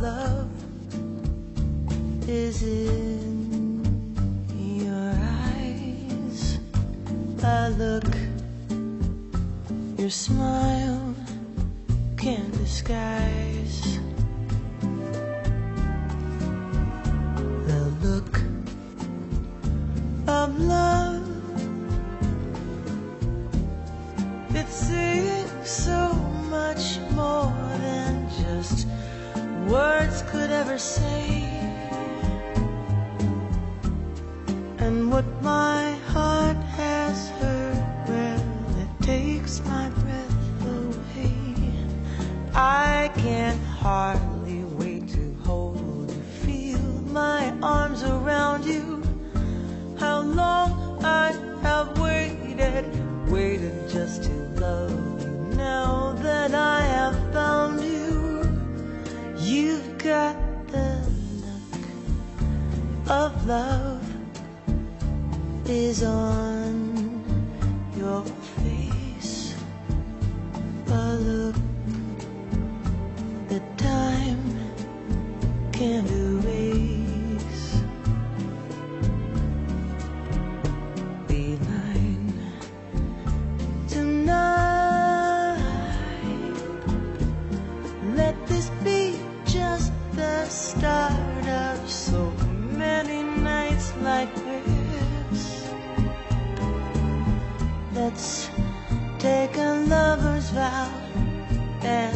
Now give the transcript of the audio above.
love is in your eyes. I look, your smile can disguise. The look of love, it's saying so much more than just words could ever say. And what my heart has heard, well, it takes my breath away. I can hardly wait to hold you, feel my arms around you. How long I have waited, waited just to love of love is on your face. A look that time can't erase. Be mine tonight. Let this be just the start Let's take a lover's vow and